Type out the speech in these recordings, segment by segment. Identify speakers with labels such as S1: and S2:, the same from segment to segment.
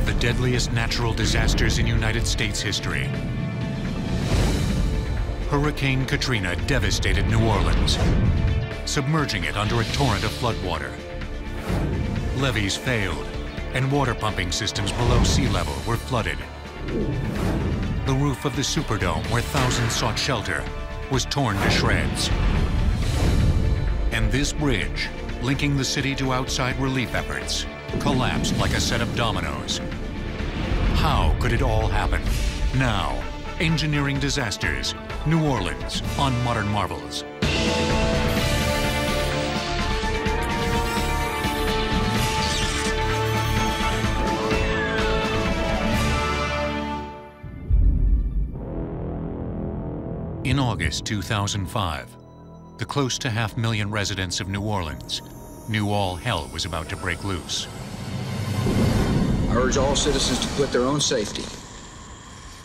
S1: of the deadliest natural disasters in United States history. Hurricane Katrina devastated New Orleans, submerging it under a torrent of floodwater. Levees failed, and water pumping systems below sea level were flooded. The roof of the Superdome, where thousands sought shelter, was torn to shreds. And this bridge, linking the city to outside relief efforts, collapsed like a set of dominoes. How could it all happen? Now, engineering disasters, New Orleans on Modern Marvels. In August 2005, the close to half million residents of New Orleans knew all hell was about to break loose.
S2: I urge all citizens to put their own safety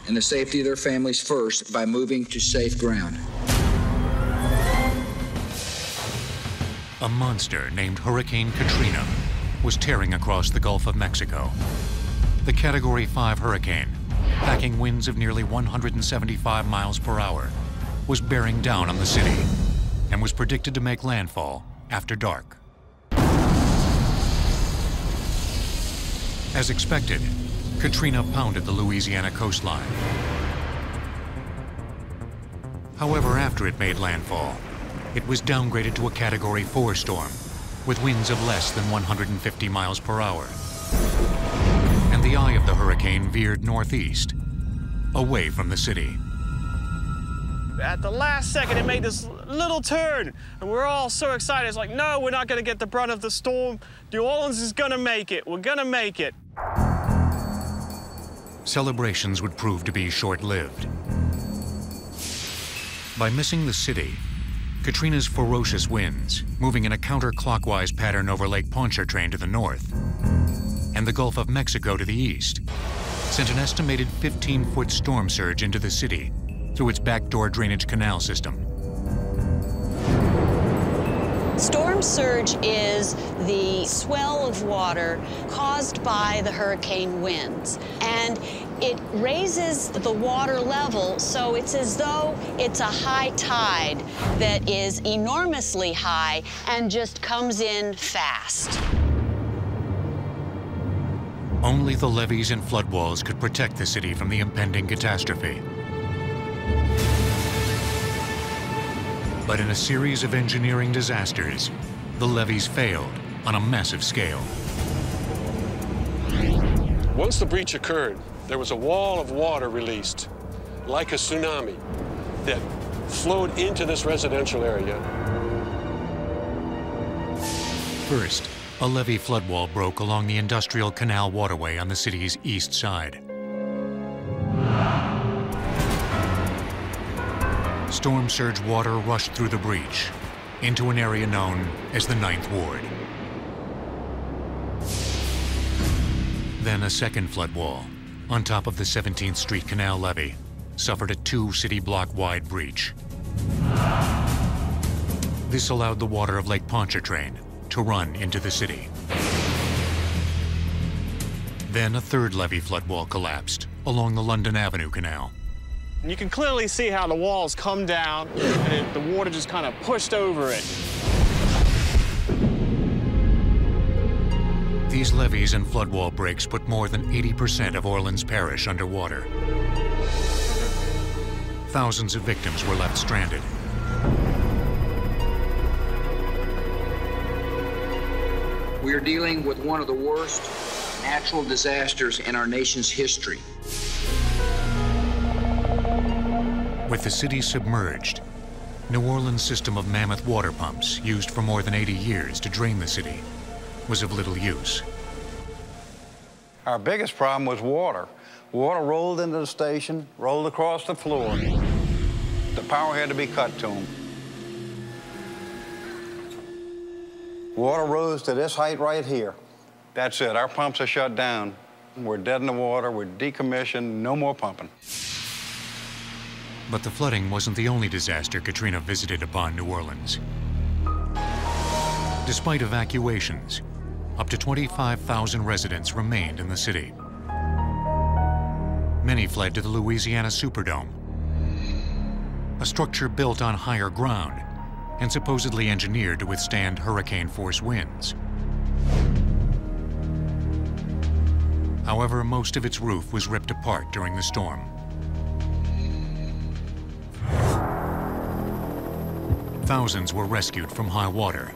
S2: and the safety of their families first by moving to safe ground.
S1: A monster named Hurricane Katrina was tearing across the Gulf of Mexico. The Category 5 hurricane, packing winds of nearly 175 miles per hour, was bearing down on the city and was predicted to make landfall after dark. As expected, Katrina pounded the Louisiana coastline. However, after it made landfall, it was downgraded to a Category 4 storm with winds of less than 150 miles per hour. And the eye of the hurricane veered northeast, away from the city.
S3: At the last second, it made this little turn, and we're all so excited. It's like, no, we're not going to get the brunt of the storm. New Orleans is going to make it. We're going to make it.
S1: Celebrations would prove to be short-lived. By missing the city, Katrina's ferocious winds, moving in a counterclockwise pattern over Lake Pontchartrain to the north, and the Gulf of Mexico to the east, sent an estimated 15-foot storm surge into the city through its backdoor drainage canal system.
S4: Storm surge is the swell of water caused by the hurricane winds. And it raises the water level so it's as though it's a high tide that is enormously high and just comes in fast.
S1: Only the levees and floodwalls could protect the city from the impending catastrophe. But in a series of engineering disasters, the levees failed on a massive scale.
S5: Once the breach occurred, there was a wall of water released, like a tsunami, that flowed into this residential area.
S1: First, a levee floodwall broke along the Industrial Canal waterway on the city's east side. Storm surge water rushed through the breach into an area known as the Ninth Ward. Then a second flood wall on top of the 17th Street Canal levee suffered a two city block wide breach. This allowed the water of Lake Pontchartrain to run into the city. Then a third levee flood wall collapsed along the London Avenue Canal.
S3: And you can clearly see how the walls come down and it, the water just kind of pushed over it.
S1: These levees and floodwall breaks put more than 80% of Orleans Parish underwater. Thousands of victims were left stranded.
S2: We are dealing with one of the worst natural disasters in our nation's history.
S1: With the city submerged, New Orleans' system of mammoth water pumps, used for more than 80 years to drain the city, was of little use.
S6: Our biggest problem was water. Water rolled into the station, rolled across the floor. The power had to be cut to them. Water rose to this height right here. That's it. Our pumps are shut down. We're dead in the water. We're decommissioned. No more pumping.
S1: But the flooding wasn't the only disaster Katrina visited upon New Orleans. Despite evacuations, up to 25,000 residents remained in the city. Many fled to the Louisiana Superdome, a structure built on higher ground and supposedly engineered to withstand hurricane force winds. However, most of its roof was ripped apart during the storm. Thousands were rescued from high water,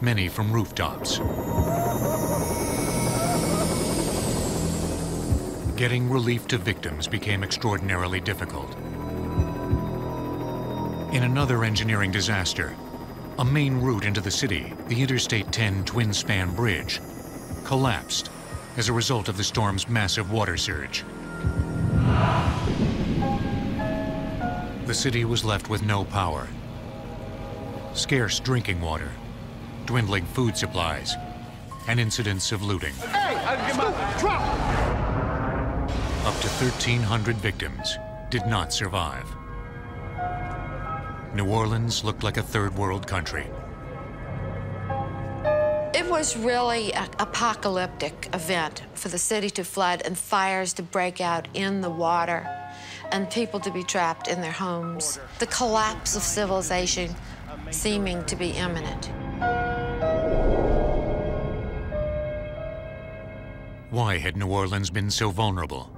S1: many from rooftops. Getting relief to victims became extraordinarily difficult. In another engineering disaster, a main route into the city, the Interstate 10 twin-span bridge, collapsed as a result of the storm's massive water surge. The city was left with no power, scarce drinking water, dwindling food supplies, and incidents of looting. Hey, Up to 1,300 victims did not survive. New Orleans looked like a third world country.
S7: It was really an apocalyptic event for the city to flood and fires to break out in the water and people to be trapped in their homes. The collapse of civilization seeming to be imminent.
S1: Why had New Orleans been so vulnerable?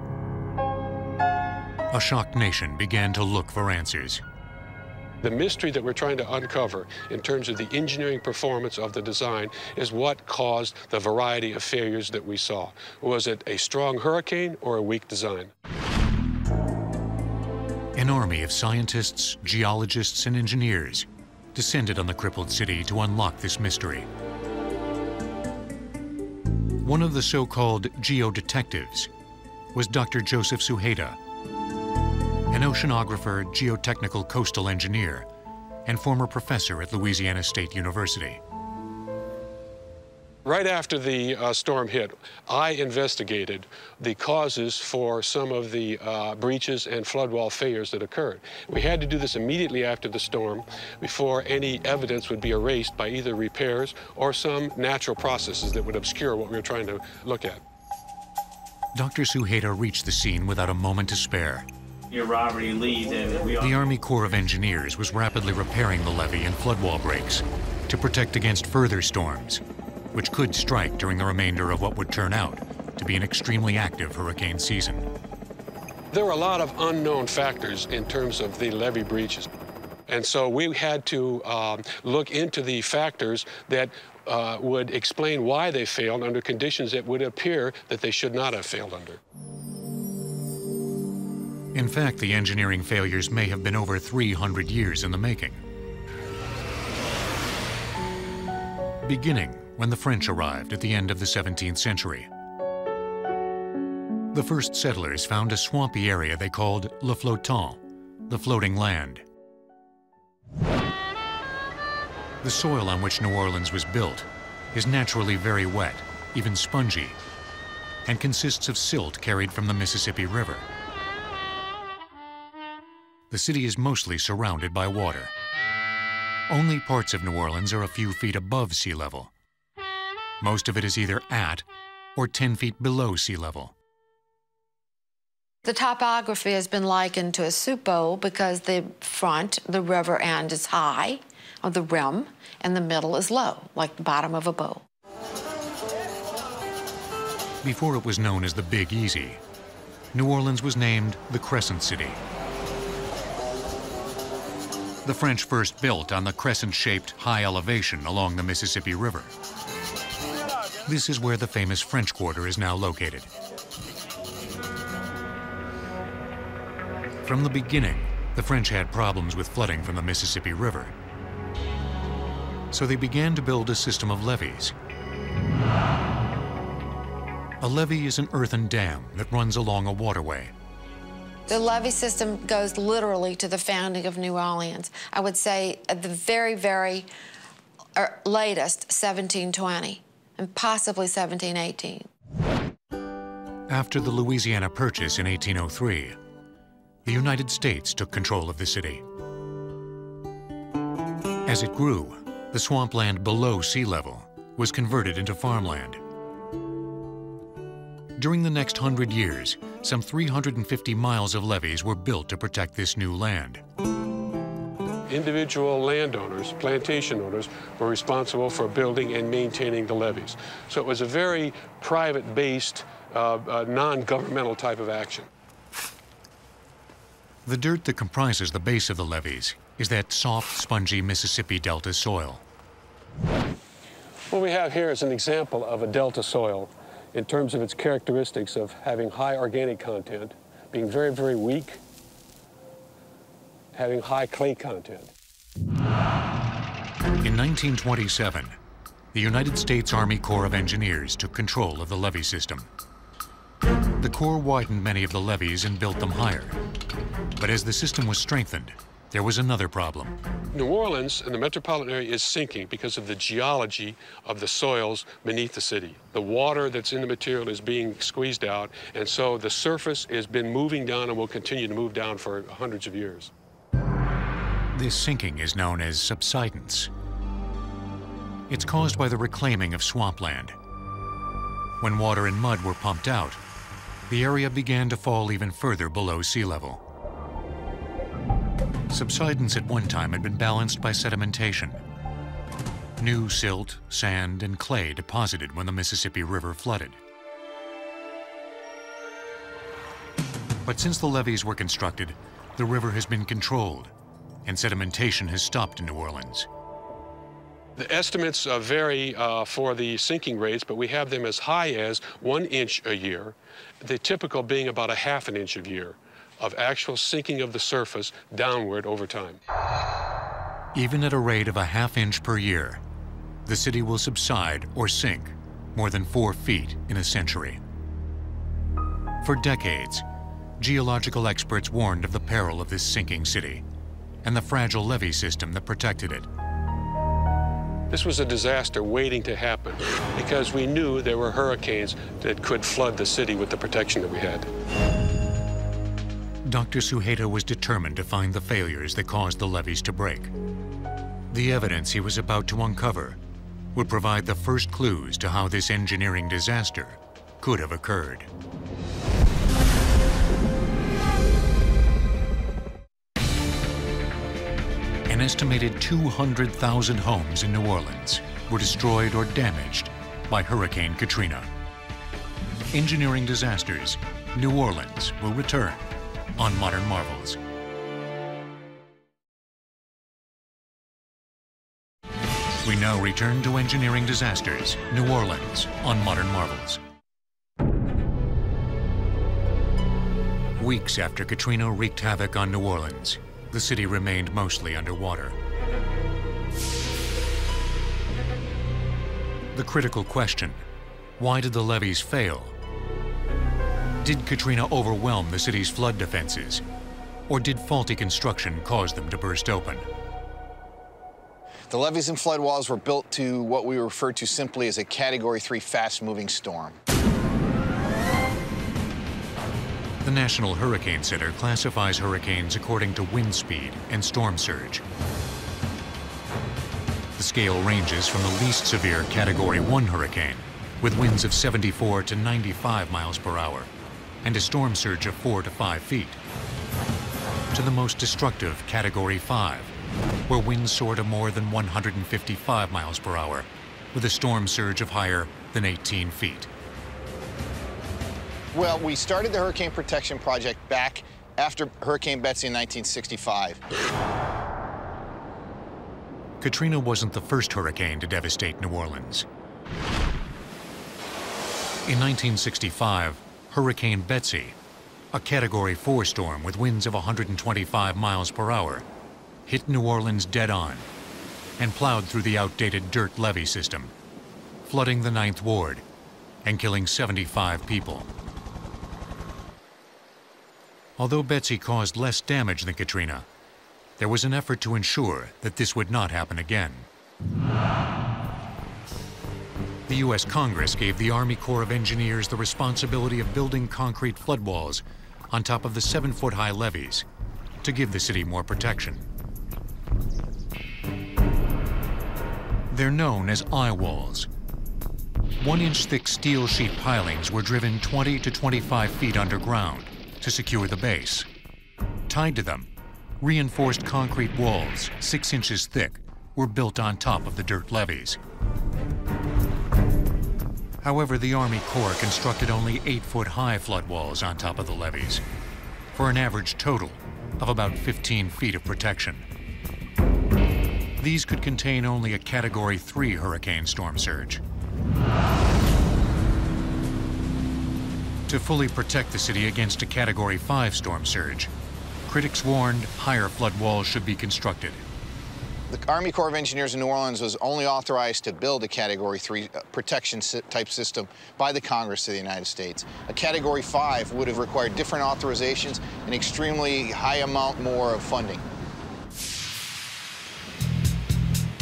S1: A shocked nation began to look for answers.
S5: The mystery that we're trying to uncover in terms of the engineering performance of the design is what caused the variety of failures that we saw. Was it a strong hurricane or a weak design?
S1: An army of scientists, geologists, and engineers descended on the crippled city to unlock this mystery. One of the so-called geodetectives was Dr. Joseph Suhayda, an oceanographer, geotechnical coastal engineer, and former professor at Louisiana State University.
S5: Right after the uh, storm hit, I investigated the causes for some of the uh, breaches and floodwall failures that occurred. We had to do this immediately after the storm before any evidence would be erased by either repairs or some natural processes that would obscure what we were trying to look at.
S1: Dr. Suhayda reached the scene without a moment to spare.
S8: Here, Robert E. Lee,
S1: the Army Corps of Engineers was rapidly repairing the levee and floodwall breaks to protect against further storms which could strike during the remainder of what would turn out to be an extremely active hurricane season.
S5: There were a lot of unknown factors in terms of the levee breaches. And so we had to um, look into the factors that uh, would explain why they failed under conditions that would appear that they should not have failed under.
S1: In fact, the engineering failures may have been over 300 years in the making. Beginning when the French arrived at the end of the 17th century. The first settlers found a swampy area they called Le Flottant, the floating land. The soil on which New Orleans was built is naturally very wet, even spongy, and consists of silt carried from the Mississippi River. The city is mostly surrounded by water. Only parts of New Orleans are a few feet above sea level. Most of it is either at or 10 feet below sea level.
S7: The topography has been likened to a soup bowl because the front, the river end, is high of the rim, and the middle is low, like the bottom of a bowl.
S1: Before it was known as the Big Easy, New Orleans was named the Crescent City. The French first built on the crescent-shaped high elevation along the Mississippi River. This is where the famous French Quarter is now located. From the beginning, the French had problems with flooding from the Mississippi River. So they began to build a system of levees. A levee is an earthen dam that runs along a waterway.
S7: The levee system goes literally to the founding of New Orleans. I would say at the very, very er, latest, 1720 and possibly 1718.
S1: After the Louisiana Purchase in 1803, the United States took control of the city. As it grew, the swampland below sea level was converted into farmland. During the next hundred years, some 350 miles of levees were built to protect this new land.
S5: Individual landowners, plantation owners, were responsible for building and maintaining the levees. So it was a very private-based, uh, uh, non-governmental type of action.
S1: The dirt that comprises the base of the levees is that soft, spongy Mississippi Delta soil.
S5: What we have here is an example of a delta soil in terms of its characteristics of having high organic content, being very, very weak, having high clay content.
S1: In 1927, the United States Army Corps of Engineers took control of the levee system. The Corps widened many of the levees and built them higher. But as the system was strengthened, there was another problem.
S5: New Orleans and the metropolitan area is sinking because of the geology of the soils beneath the city. The water that's in the material is being squeezed out, and so the surface has been moving down and will continue to move down for hundreds of years.
S1: This sinking is known as subsidence. It's caused by the reclaiming of swampland. When water and mud were pumped out, the area began to fall even further below sea level. Subsidence at one time had been balanced by sedimentation. New silt, sand, and clay deposited when the Mississippi River flooded. But since the levees were constructed, the river has been controlled, and sedimentation has stopped in New Orleans.
S5: The estimates uh, vary uh, for the sinking rates, but we have them as high as one inch a year, the typical being about a half an inch a year of actual sinking of the surface downward over time.
S1: Even at a rate of a half inch per year, the city will subside or sink more than four feet in a century. For decades, geological experts warned of the peril of this sinking city and the fragile levee system that protected it.
S5: This was a disaster waiting to happen because we knew there were hurricanes that could flood the city with the protection that we had.
S1: Dr. Suhayda was determined to find the failures that caused the levees to break. The evidence he was about to uncover would provide the first clues to how this engineering disaster could have occurred. Estimated 200,000 homes in New Orleans were destroyed or damaged by Hurricane Katrina. Engineering disasters, New Orleans will return on Modern Marvels. We now return to Engineering Disasters, New Orleans, on Modern Marvels. Weeks after Katrina wreaked havoc on New Orleans, the city remained mostly underwater. The critical question, why did the levees fail did Katrina overwhelm the city's flood defenses? Or did faulty construction cause them to burst open?
S8: The levees and flood walls were built to what we refer to simply as a Category 3 fast-moving storm.
S1: The National Hurricane Center classifies hurricanes according to wind speed and storm surge. The scale ranges from the least severe Category 1 hurricane, with winds of 74 to 95 miles per hour, and a storm surge of 4 to 5 feet, to the most destructive Category 5, where winds soar to more than 155 miles per hour, with a storm surge of higher than 18 feet.
S8: Well, we started the Hurricane Protection Project back after Hurricane Betsy in 1965.
S1: Katrina wasn't the first hurricane to devastate New Orleans. In 1965, Hurricane Betsy, a Category 4 storm with winds of 125 miles per hour, hit New Orleans dead on and plowed through the outdated dirt levee system, flooding the Ninth Ward and killing 75 people. Although Betsy caused less damage than Katrina, there was an effort to ensure that this would not happen again the U.S. Congress gave the Army Corps of Engineers the responsibility of building concrete flood walls on top of the seven-foot-high levees to give the city more protection. They're known as I-walls. one-inch thick steel sheet pilings were driven 20 to 25 feet underground to secure the base. Tied to them, reinforced concrete walls, six inches thick, were built on top of the dirt levees. However, the Army Corps constructed only eight-foot high flood walls on top of the levees, for an average total of about 15 feet of protection. These could contain only a Category 3 hurricane storm surge. To fully protect the city against a Category 5 storm surge, critics warned higher flood walls should be constructed.
S8: The Army Corps of Engineers in New Orleans was only authorized to build a Category 3 uh, protection type system by the Congress of the United States. A Category 5 would have required different authorizations and extremely high amount more of funding.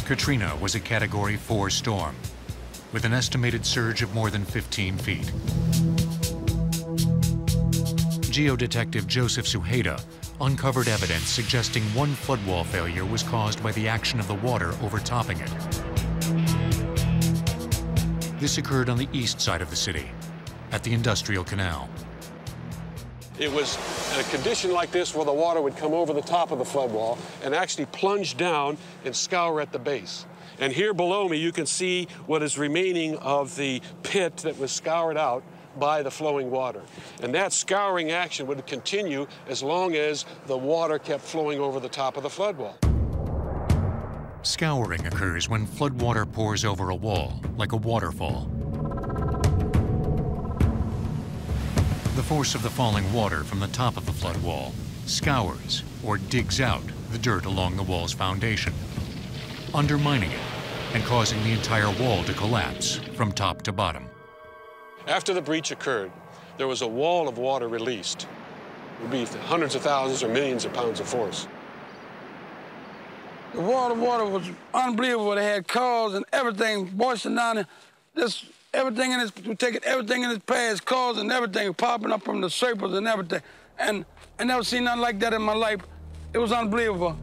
S1: Katrina was a Category 4 storm, with an estimated surge of more than 15 feet. Geodetective Joseph Suhayda uncovered evidence suggesting one floodwall failure was caused by the action of the water overtopping it. This occurred on the east side of the city, at the Industrial Canal.
S5: It was a condition like this where the water would come over the top of the floodwall and actually plunge down and scour at the base. And here below me, you can see what is remaining of the pit that was scoured out by the flowing water. And that scouring action would continue as long as the water kept flowing over the top of the floodwall.
S1: Scouring occurs when floodwater pours over a wall, like a waterfall. The force of the falling water from the top of the flood wall scours or digs out the dirt along the wall's foundation, undermining it and causing the entire wall to collapse from top to bottom.
S5: After the breach occurred, there was a wall of water released. It would be hundreds of thousands or millions of pounds of force.
S9: The water, water was unbelievable. They had cars and everything bursting down there. This, everything in its, taking everything in its path, cars and everything popping up from the surface and everything. And I never seen nothing like that in my life. It was unbelievable.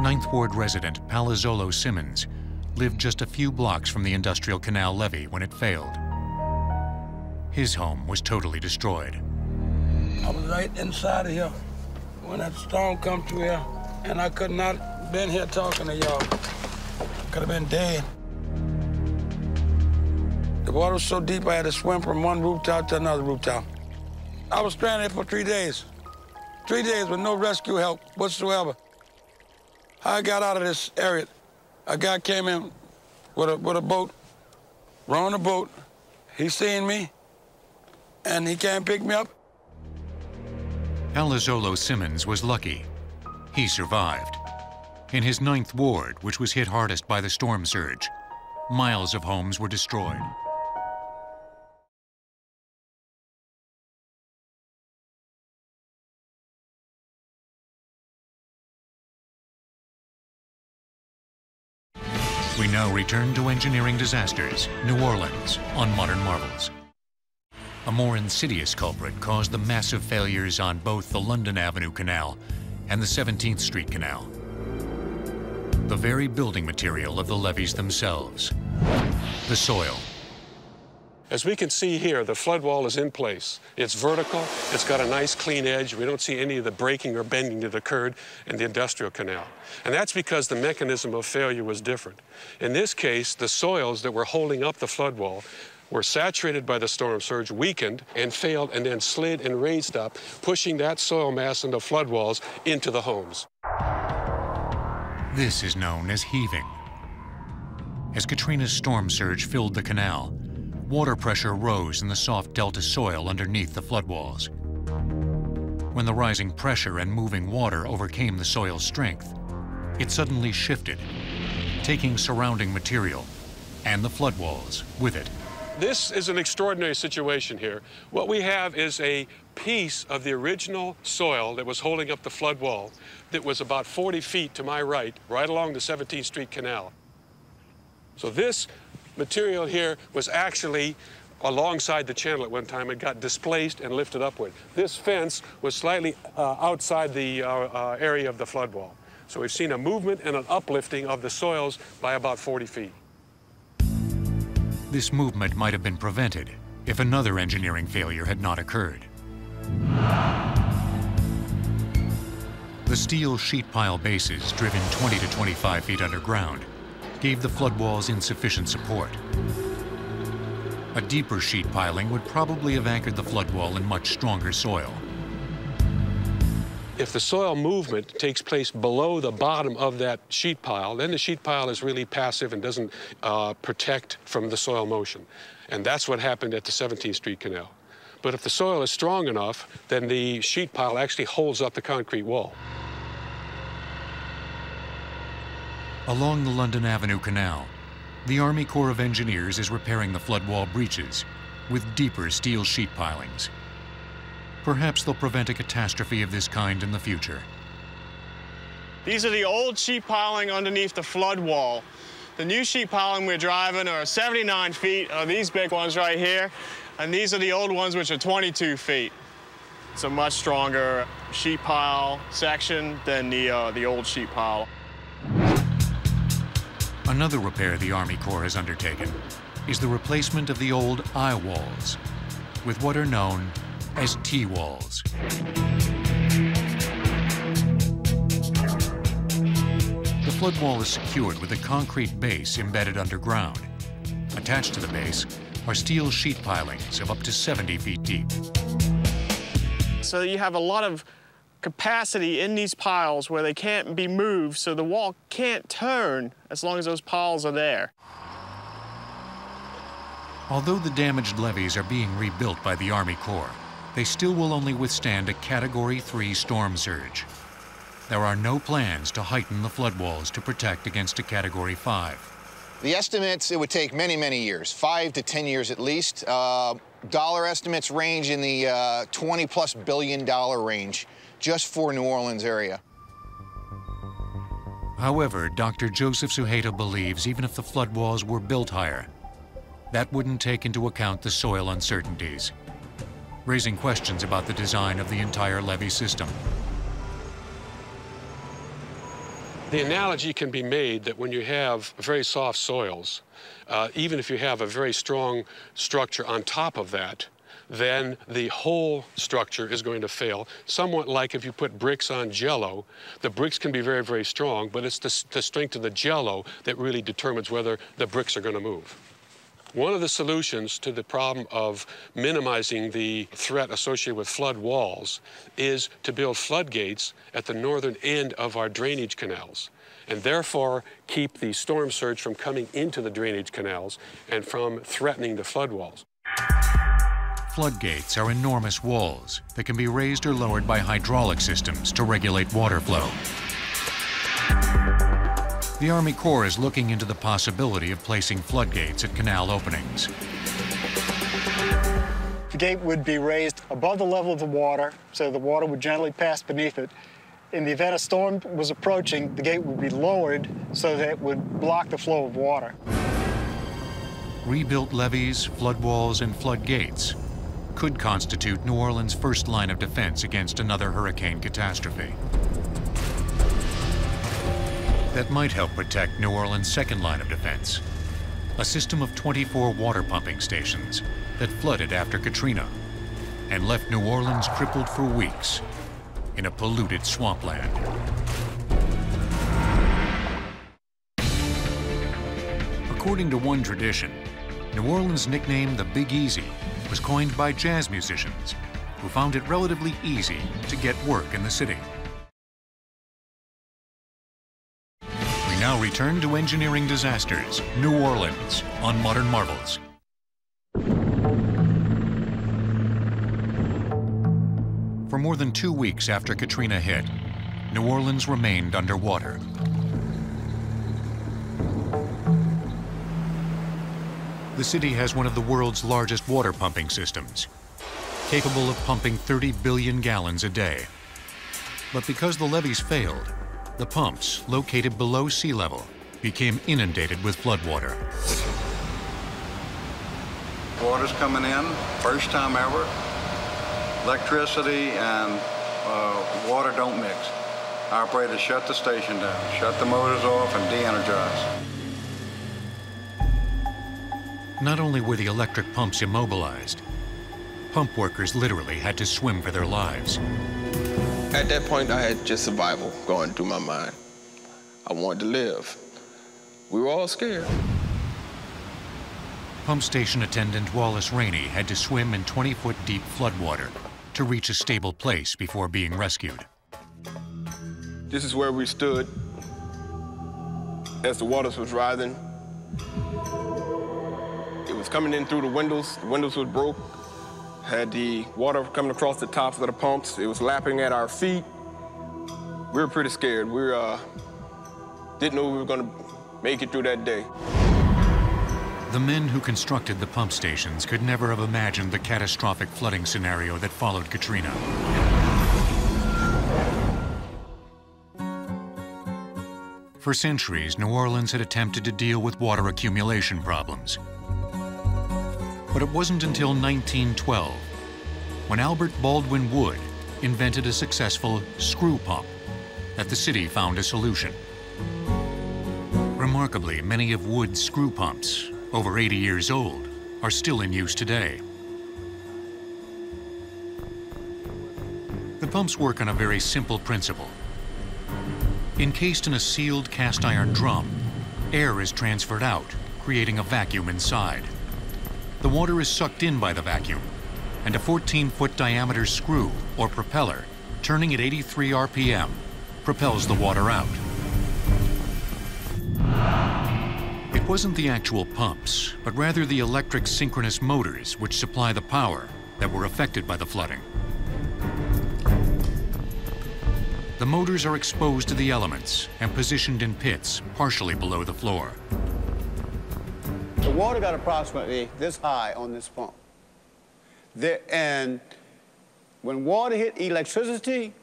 S1: Ninth Ward resident Palazzolo Simmons lived just a few blocks from the Industrial Canal levee when it failed. His home was totally destroyed.
S9: I was right inside of here when that storm come through here, and I could not been here talking to y'all. Could have been dead. The water was so deep I had to swim from one rooftop to another rooftop. I was stranded for three days. Three days with no rescue help whatsoever. I got out of this area. A guy came in with a, with a boat, rowing a boat. He seen me and he can't pick me up.
S1: Palazzolo Simmons was lucky. He survived. In his ninth ward, which was hit hardest by the storm surge, miles of homes were destroyed. We now return to engineering disasters, New Orleans, on Modern Marvels. A more insidious culprit caused the massive failures on both the London Avenue Canal and the 17th Street Canal. The very building material of the levees themselves, the soil.
S5: As we can see here, the flood wall is in place. It's vertical, it's got a nice clean edge. We don't see any of the breaking or bending that occurred in the industrial canal. And that's because the mechanism of failure was different. In this case, the soils that were holding up the flood wall were saturated by the storm surge, weakened, and failed, and then slid and raised up, pushing that soil mass and the flood walls into the homes.
S1: This is known as heaving. As Katrina's storm surge filled the canal, water pressure rose in the soft delta soil underneath the flood walls. When the rising pressure and moving water overcame the soil's strength, it suddenly shifted, taking surrounding material and the flood walls with it.
S5: This is an extraordinary situation here. What we have is a piece of the original soil that was holding up the flood wall that was about 40 feet to my right, right along the 17th Street Canal. So this material here was actually alongside the channel at one time. It got displaced and lifted upward. This fence was slightly uh, outside the uh, uh, area of the flood wall. So we've seen a movement and an uplifting of the soils by about 40 feet.
S1: This movement might have been prevented if another engineering failure had not occurred. The steel sheet pile bases, driven 20 to 25 feet underground, gave the flood walls insufficient support. A deeper sheet piling would probably have anchored the flood wall in much stronger soil.
S5: If the soil movement takes place below the bottom of that sheet pile, then the sheet pile is really passive and doesn't uh, protect from the soil motion. And that's what happened at the 17th Street Canal. But if the soil is strong enough, then the sheet pile actually holds up the concrete wall.
S1: Along the London Avenue Canal, the Army Corps of Engineers is repairing the flood wall breaches with deeper steel sheet pilings. Perhaps they'll prevent a catastrophe of this kind in the future.
S3: These are the old sheet piling underneath the flood wall. The new sheet piling we're driving are 79 feet, are these big ones right here, and these are the old ones which are 22 feet. It's a much stronger sheet pile section than the, uh, the old sheet pile.
S1: Another repair the Army Corps has undertaken is the replacement of the old I-walls with what are known as T-walls. The flood wall is secured with a concrete base embedded underground. Attached to the base are steel sheet pilings of up to 70 feet deep.
S3: So you have a lot of capacity in these piles where they can't be moved, so the wall can't turn as long as those piles are there.
S1: Although the damaged levees are being rebuilt by the Army Corps, they still will only withstand a Category 3 storm surge. There are no plans to heighten the flood walls to protect against a Category 5.
S8: The estimates, it would take many, many years, five to 10 years at least. Uh, dollar estimates range in the uh, 20 plus billion dollar range just for New Orleans area.
S1: However, Dr. Joseph Suhayda believes even if the flood walls were built higher, that wouldn't take into account the soil uncertainties raising questions about the design of the entire levee system.
S5: The analogy can be made that when you have very soft soils, uh, even if you have a very strong structure on top of that, then the whole structure is going to fail. Somewhat like if you put bricks on jello, the bricks can be very, very strong, but it's the, the strength of the jello that really determines whether the bricks are going to move. One of the solutions to the problem of minimizing the threat associated with flood walls is to build floodgates at the northern end of our drainage canals and therefore keep the storm surge from coming into the drainage canals and from threatening the flood walls.
S1: Floodgates are enormous walls that can be raised or lowered by hydraulic systems to regulate water flow. The Army Corps is looking into the possibility of placing floodgates at canal openings.
S10: The gate would be raised above the level of the water, so the water would gently pass beneath it. In the event a storm was approaching, the gate would be lowered so that it would block the flow of water.
S1: Rebuilt levees, flood walls, and floodgates could constitute New Orleans' first line of defense against another hurricane catastrophe that might help protect New Orleans' second line of defense, a system of 24 water pumping stations that flooded after Katrina and left New Orleans crippled for weeks in a polluted swampland. According to one tradition, New Orleans' nickname the Big Easy was coined by jazz musicians who found it relatively easy to get work in the city. Now return to engineering disasters, New Orleans, on Modern Marvels. For more than two weeks after Katrina hit, New Orleans remained underwater. The city has one of the world's largest water pumping systems, capable of pumping 30 billion gallons a day. But because the levees failed, the pumps, located below sea level, became inundated with floodwater.
S6: Water's coming in, first time ever. Electricity and uh, water don't mix. Operators shut the station down, shut the motors off, and de-energize.
S1: Not only were the electric pumps immobilized, pump workers literally had to swim for their lives.
S11: At that point, I had just survival going through my mind. I wanted to live. We were all scared.
S1: Pump station attendant Wallace Rainey had to swim in 20-foot deep floodwater to reach a stable place before being rescued.
S11: This is where we stood as the waters was rising. It was coming in through the windows. The windows was broke. Had the water coming across the tops of the pumps. It was lapping at our feet. We were pretty scared. We uh, didn't know we were going to make it through that day.
S1: The men who constructed the pump stations could never have imagined the catastrophic flooding scenario that followed Katrina. For centuries, New Orleans had attempted to deal with water accumulation problems. But it wasn't until 1912 when Albert Baldwin Wood invented a successful screw pump that the city found a solution. Remarkably, many of Wood's screw pumps, over 80 years old, are still in use today. The pumps work on a very simple principle. Encased in a sealed cast iron drum, air is transferred out, creating a vacuum inside. The water is sucked in by the vacuum, and a 14-foot diameter screw, or propeller, turning at 83 RPM, propels the water out. It wasn't the actual pumps, but rather the electric synchronous motors which supply the power that were affected by the flooding. The motors are exposed to the elements and positioned in pits partially below the floor.
S12: The water got approximately this high on this pump. And when water hit electricity,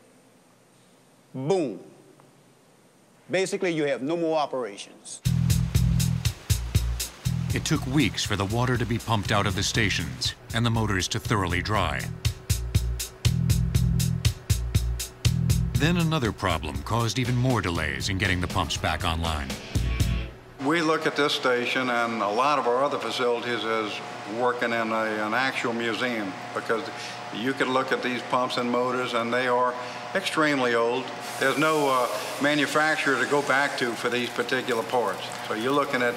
S12: boom. Basically, you have no more operations.
S1: It took weeks for the water to be pumped out of the stations and the motors to thoroughly dry. Then another problem caused even more delays in getting the pumps back online.
S6: We look at this station and a lot of our other facilities as working in a, an actual museum because you could look at these pumps and motors and they are extremely old. There's no uh, manufacturer to go back to for these particular parts. So you're looking at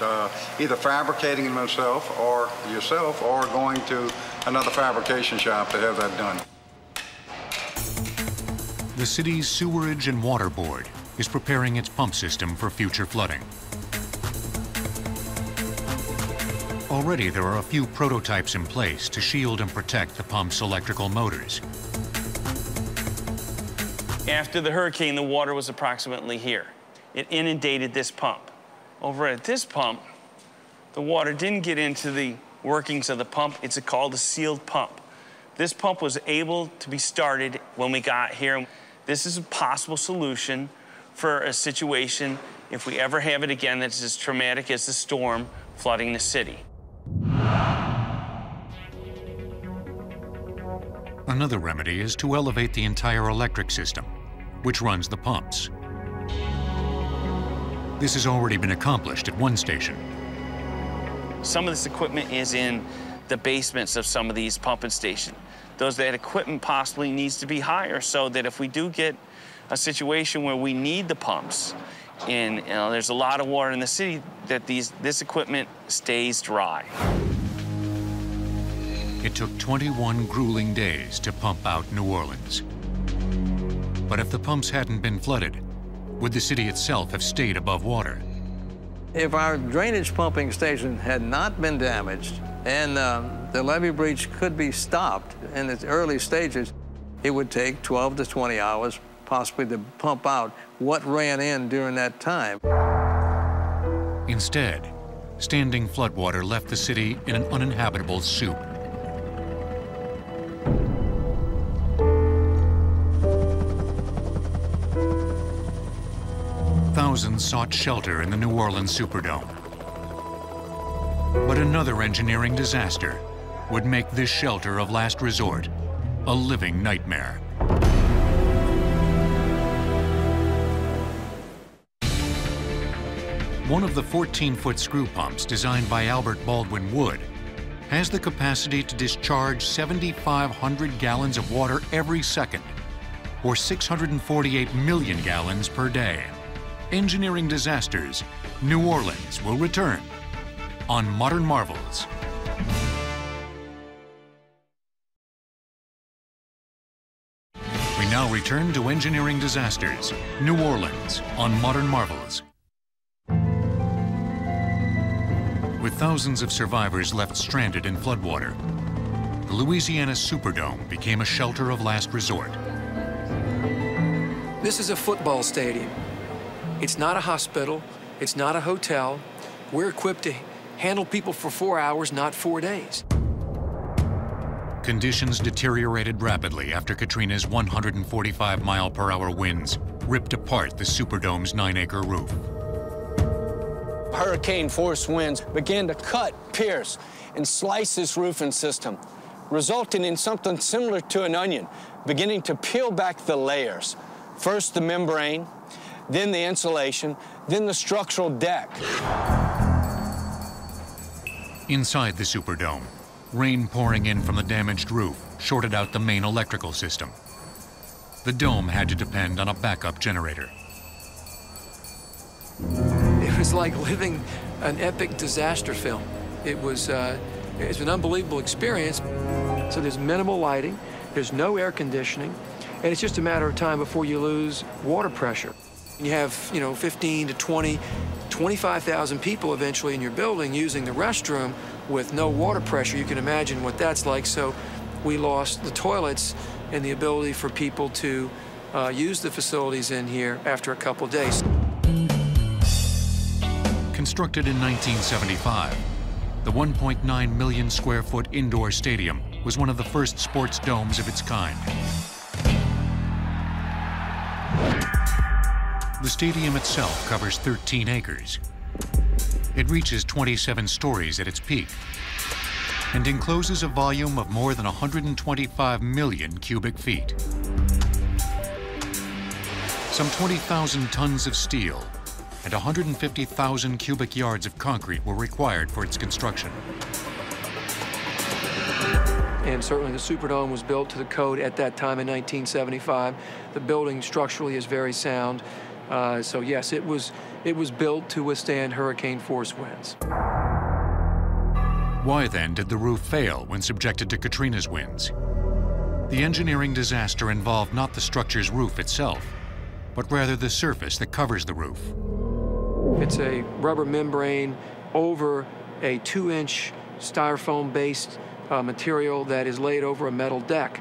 S6: uh, either fabricating them yourself or yourself or going to another fabrication shop to have that done.
S1: The city's Sewerage and Water Board is preparing its pump system for future flooding. Already there are a few prototypes in place to shield and protect the pump's electrical motors.
S13: After the hurricane, the water was approximately here. It inundated this pump. Over at this pump, the water didn't get into the workings of the pump. It's called a sealed pump. This pump was able to be started when we got here. This is a possible solution for a situation if we ever have it again that's as traumatic as the storm flooding the city.
S1: Another remedy is to elevate the entire electric system, which runs the pumps. This has already been accomplished at one station.
S13: Some of this equipment is in the basements of some of these pumping stations. Those that equipment possibly needs to be higher so that if we do get a situation where we need the pumps and you know, there's a lot of water in the city, that these, this equipment stays dry.
S1: It took 21 grueling days to pump out New Orleans. But if the pumps hadn't been flooded, would the city itself have stayed above water?
S14: If our drainage pumping station had not been damaged and um, the levee breach could be stopped in its early stages, it would take 12 to 20 hours possibly to pump out what ran in during that time.
S1: Instead, standing floodwater left the city in an uninhabitable soup. Thousands sought shelter in the New Orleans Superdome. But another engineering disaster would make this shelter of last resort a living nightmare. One of the 14-foot screw pumps designed by Albert Baldwin Wood has the capacity to discharge 7,500 gallons of water every second, or 648 million gallons per day. Engineering Disasters, New Orleans will return on Modern Marvels. We now return to Engineering Disasters, New Orleans on Modern Marvels. With thousands of survivors left stranded in floodwater, the Louisiana Superdome became a shelter of last resort.
S15: This is a football stadium. It's not a hospital. It's not a hotel. We're equipped to handle people for four hours, not four days.
S1: Conditions deteriorated rapidly after Katrina's 145 mile per hour winds ripped apart the Superdome's nine acre roof.
S16: Hurricane force winds began to cut, pierce, and slice this roofing system, resulting in something similar to an onion, beginning to peel back the layers. First the membrane, then the insulation, then the structural deck.
S1: Inside the Superdome, rain pouring in from the damaged roof shorted out the main electrical system. The dome had to depend on a backup generator.
S15: Was like living an epic disaster film. It was, uh, it's an unbelievable experience. So there's minimal lighting, there's no air conditioning, and it's just a matter of time before you lose water pressure. You have, you know, 15 to 20, 25,000 people eventually in your building using the restroom with no water pressure. You can imagine what that's like. So we lost the toilets and the ability for people to uh, use the facilities in here after a couple days.
S1: Constructed in 1975, the 1.9 million square foot indoor stadium was one of the first sports domes of its kind. The stadium itself covers 13 acres. It reaches 27 stories at its peak and encloses a volume of more than 125 million cubic feet. Some 20,000 tons of steel and 150,000 cubic yards of concrete were required for its construction.
S15: And certainly the Superdome was built to the code at that time in 1975. The building structurally is very sound. Uh, so yes, it was, it was built to withstand hurricane force winds.
S1: Why then did the roof fail when subjected to Katrina's winds? The engineering disaster involved not the structure's roof itself, but rather the surface that covers the roof.
S15: It's a rubber membrane over a two-inch styrofoam-based uh, material that is laid over a metal deck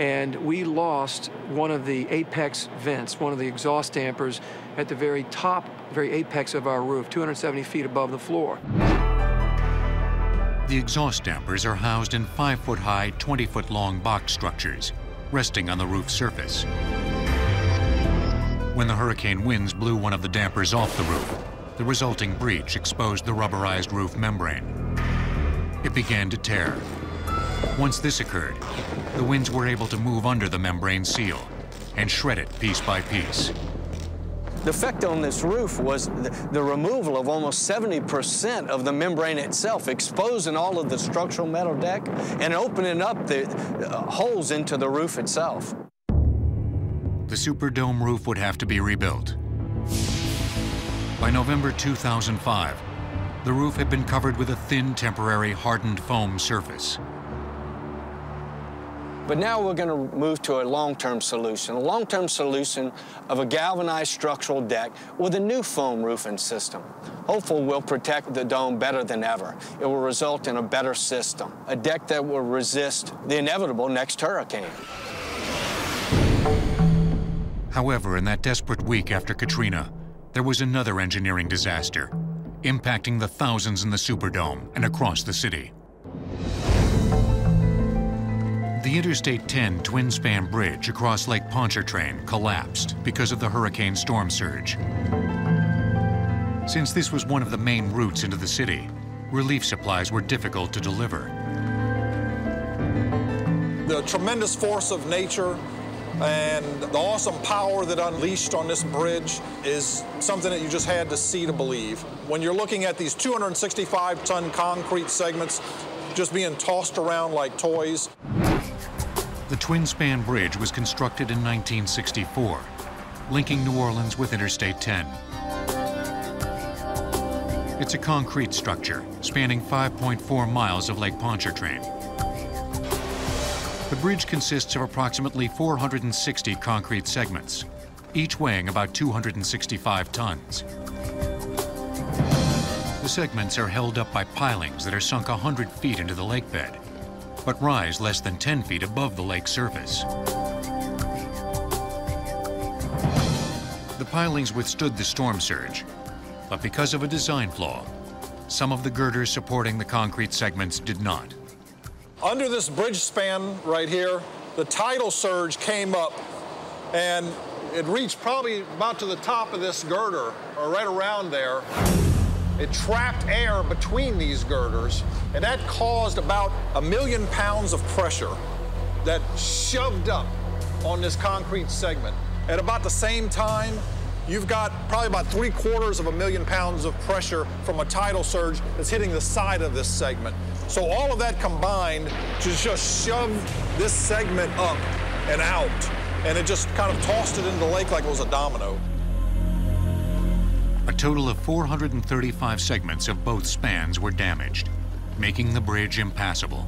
S15: and we lost one of the apex vents, one of the exhaust dampers at the very top, very apex of our roof, 270 feet above the floor.
S1: The exhaust dampers are housed in 5-foot-high, 20-foot-long box structures, resting on the roof surface. When the hurricane winds blew one of the dampers off the roof, the resulting breach exposed the rubberized roof membrane. It began to tear, once this occurred, the winds were able to move under the membrane seal and shred it piece by piece.
S16: The effect on this roof was the, removal of almost 70% of the membrane itself, exposing all of the structural metal deck and opening up the uh, holes into the roof itself.
S1: The Superdome roof would have to be rebuilt. By November 2005, the roof had been covered with a thin, temporary hardened foam surface.
S16: But now we're going to move to a long-term solution, a long-term solution of a galvanized structural deck with a new foam roofing system. Hopefully we'll protect the dome better than ever. It will result in a better system, a deck that will resist the inevitable next hurricane.
S1: However, in that desperate week after Katrina, there was another engineering disaster, impacting the thousands in the Superdome and across the city. The Interstate 10 twin-span bridge across Lake Pontchartrain collapsed because of the hurricane storm surge. Since this was one of the main routes into the city, relief supplies were difficult to deliver.
S17: The tremendous force of nature And the awesome power that unleashed on this bridge is something that you just had to see to believe. When you're looking at these 265 ton concrete segments just being tossed around like toys.
S1: The Twin Span Bridge was constructed in 1964, linking New Orleans with Interstate 10. It's a concrete structure spanning 5.4 miles of Lake Pontchartrain. The bridge consists of approximately 460 concrete segments, each weighing about 265 tons. The segments are held up by pilings that are sunk 100 feet into the lake bed, but rise less than 10 feet above the lake surface. The pilings withstood the storm surge, but because of a design flaw, some of the girders supporting the concrete segments did not.
S17: Under this bridge span right here, the tidal surge came up and it reached probably about to the top of this girder or right around there. It trapped air between these girders and that caused about a million pounds of pressure that shoved up on this concrete segment. At about the same time, you've got probably about three quarters of a million pounds of pressure from a tidal surge that's hitting the side of this segment. So all of that combined to just shove this segment up and out, and it just kind of tossed it into the lake like it was a domino.
S1: A total of 435 segments of both spans were damaged, making the bridge impassable.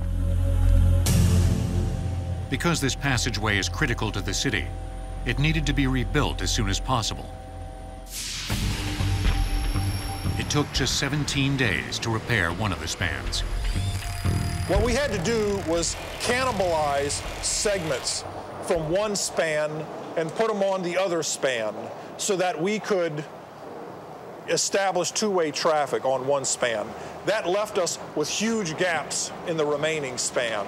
S1: Because this passageway is critical to the city, it needed to be rebuilt as soon as possible. It took just 17 days to repair one of the spans.
S17: What we had to do was cannibalize segments from one span and put them on the other span so that we could establish two-way traffic on one span. That left us with huge gaps in the remaining span.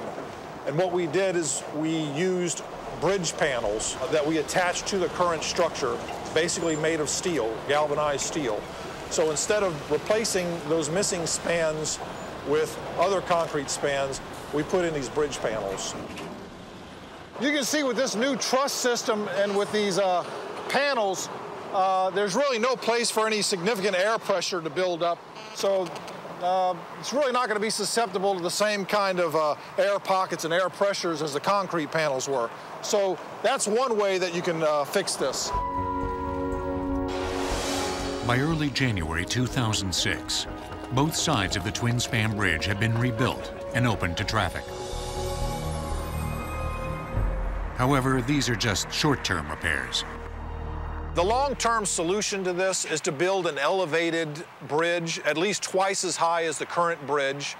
S17: And what we did is we used bridge panels that we attached to the current structure, basically made of steel, galvanized steel. So instead of replacing those missing spans with other concrete spans, we put in these bridge panels. You can see with this new truss system and with these uh, panels, uh, there's really no place for any significant air pressure to build up. So uh, it's really not going to be susceptible to the same kind of uh, air pockets and air pressures as the concrete panels were. So that's one way that you can uh, fix this.
S1: By early January 2006, both sides of the Twin Span Bridge have been rebuilt and opened to traffic. However, these are just short-term repairs.
S17: The long-term solution to this is to build an elevated bridge, at least twice as high as the current bridge.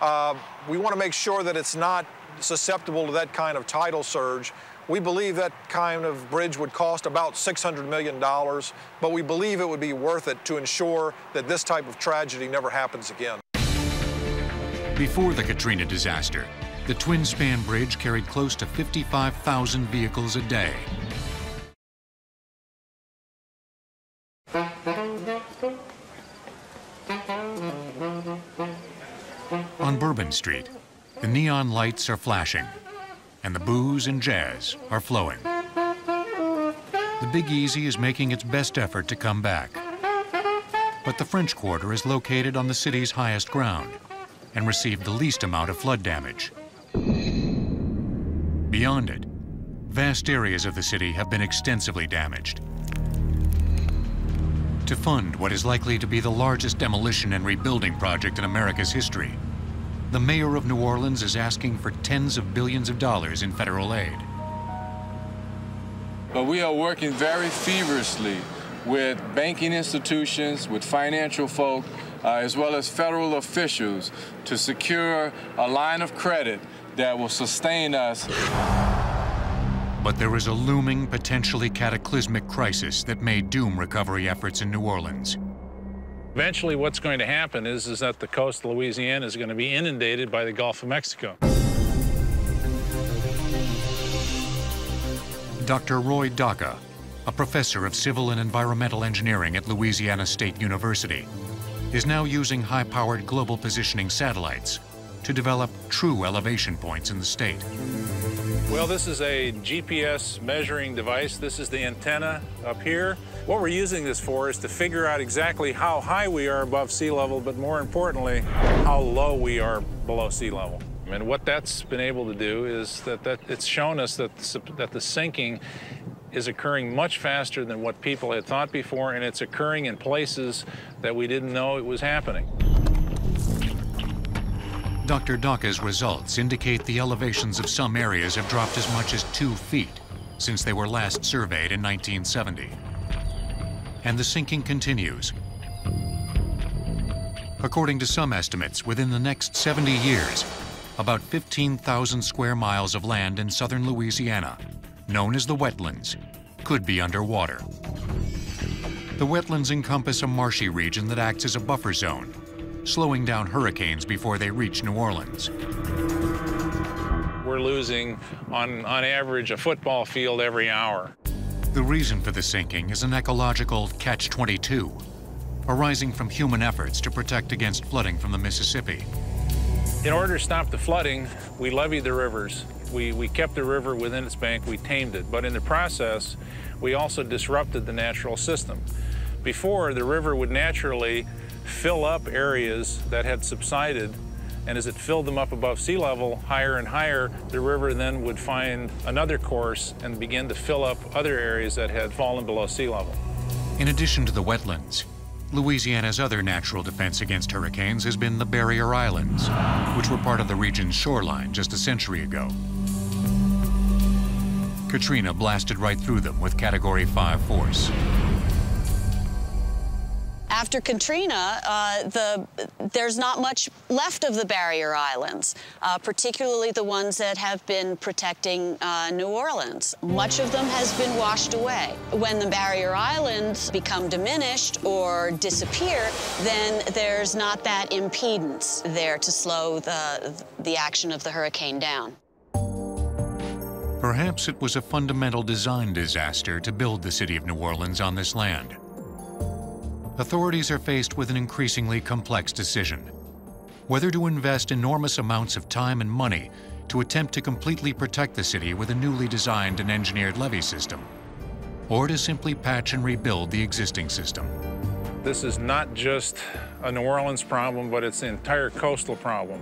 S17: Uh, we want to make sure that it's not susceptible to that kind of tidal surge. We believe that kind of bridge would cost about $600 million, but we believe it would be worth it to ensure that this type of tragedy never happens again.
S1: Before the Katrina disaster, the Twin Span Bridge carried close to 55,000 vehicles a day. On Bourbon Street, the neon lights are flashing and the booze and jazz are flowing. The Big Easy is making its best effort to come back. But the French Quarter is located on the city's highest ground and received the least amount of flood damage. Beyond it, vast areas of the city have been extensively damaged. To fund what is likely to be the largest demolition and rebuilding project in America's history, the mayor of New Orleans is asking for tens of billions of dollars in federal aid.
S18: But we are working very feverishly with banking institutions, with financial folk, uh, as well as federal officials to secure a line of credit that will sustain us.
S1: But there is a looming, potentially cataclysmic crisis that may doom recovery efforts in New Orleans.
S19: Eventually what's going to happen is, is that the coast of Louisiana is going to be inundated by the Gulf of Mexico.
S1: Dr. Roy Dokka, a professor of civil and environmental engineering at Louisiana State University, is now using high-powered global positioning satellites to develop true elevation points in the state.
S19: Well, this is a GPS measuring device. This is the antenna up here. What we're using this for is to figure out exactly how high we are above sea level, but more importantly, how low we are below sea level. And what that's been able to do is that, that it's shown us that, that the sinking is occurring much faster than what people had thought before, and it's occurring in places that we didn't know it was happening.
S1: Dr. Dokka's results indicate the elevations of some areas have dropped as much as two feet since they were last surveyed in 1970. And the sinking continues. According to some estimates, within the next 70 years, about 15,000 square miles of land in southern Louisiana, known as the wetlands, could be underwater. The wetlands encompass a marshy region that acts as a buffer zone slowing down hurricanes before they reach New Orleans.
S19: We're losing, on, on average, a football field every hour.
S1: The reason for the sinking is an ecological catch-22, arising from human efforts to protect against flooding from the Mississippi.
S19: In order to stop the flooding, we leveed the rivers. We, we kept the river within its bank, we tamed it. But in the process, we also disrupted the natural system. Before, the river would naturally fill up areas that had subsided. And as it filled them up above sea level, higher and higher, the river then would find another course and begin to fill up other areas that had fallen below sea level.
S1: In addition to the wetlands, Louisiana's other natural defense against hurricanes has been the barrier islands, which were part of the region's shoreline just a century ago. Katrina blasted right through them with Category 5 force.
S4: After Katrina, uh, the, there's not much left of the barrier islands, uh, particularly the ones that have been protecting uh, New Orleans. Much of them has been washed away. When the barrier islands become diminished or disappear, then there's not that impedance there to slow the, the action of the hurricane down.
S1: Perhaps it was a fundamental design disaster to build the city of New Orleans on this land authorities are faced with an increasingly complex decision. Whether to invest enormous amounts of time and money to attempt to completely protect the city with a newly designed and engineered levee system, or to simply patch and rebuild the existing system.
S19: This is not just a New Orleans problem, but it's the entire coastal problem.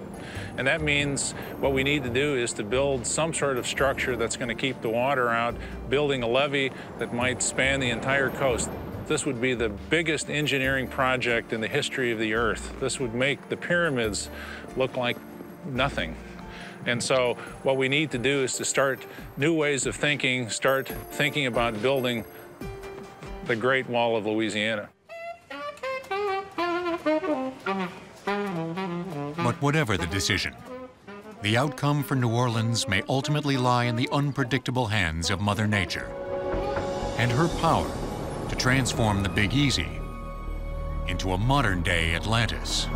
S19: And that means what we need to do is to build some sort of structure that's going to keep the water out, building a levee that might span the entire coast. This would be the biggest engineering project in the history of the Earth. This would make the pyramids look like nothing. And so what we need to do is to start new ways of thinking, start thinking about building the Great Wall of Louisiana.
S1: But whatever the decision, the outcome for New Orleans may ultimately lie in the unpredictable hands of Mother Nature and her power to transform the Big Easy into a modern-day Atlantis.